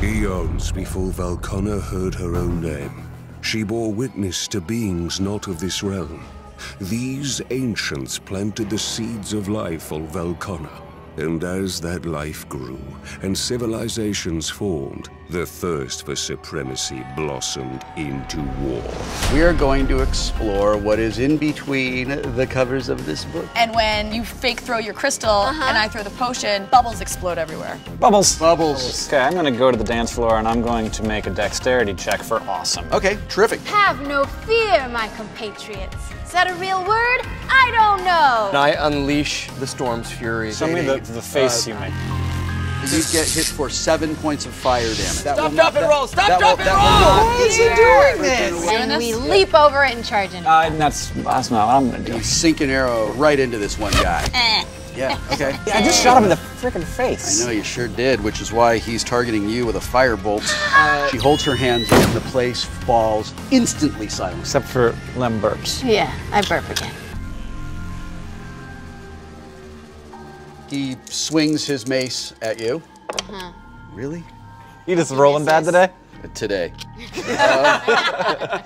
Eons before Valkana heard her own name, she bore witness to beings not of this realm. These ancients planted the seeds of life on Valkana. And as that life grew and civilizations formed, the thirst for supremacy blossomed into war. We are going to explore what is in between the covers of this book. And when you fake throw your crystal uh-huh. and I throw the potion, bubbles explode everywhere. Bubbles. Bubbles. Okay, I'm gonna go to the dance floor and I'm going to make a dexterity check for awesome. Okay, terrific. Have no fear, my compatriots. Is that a real word? I don't know. And I unleash the storm's fury. Show me the, the face you make. You get hit for seven points of fire damage. That Stop, will drop, not- and roll! Stop, that drop, will- and roll! Why is he doing this? and we leap over it and charge into Uh, that's, that's not what I'm gonna do. You sink an arrow right into this one guy. Eh. Yeah, okay. I just shot him in the freaking face. I know you sure did, which is why he's targeting you with a firebolt. she holds her hands up and the place falls instantly silent. Except for Lem burps. Yeah, I burp again. He swings his mace at you. Really? You just rolling bad today? Today. Uh,